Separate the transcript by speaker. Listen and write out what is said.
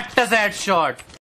Speaker 1: What a sad shot!